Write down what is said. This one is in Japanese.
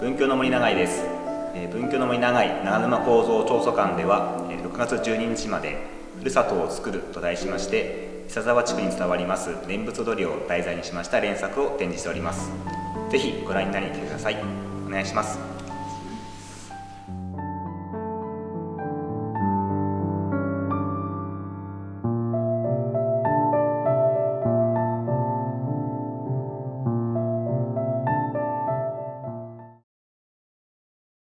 文教の森永井です。えー文教の森永井長沼構造調査館ではえー6月12日までふるさとを作ると題しまして久沢地区に伝わります念仏踊りを題材にしました連作を展示しております。ぜひご覧になりに来てください。お願いします。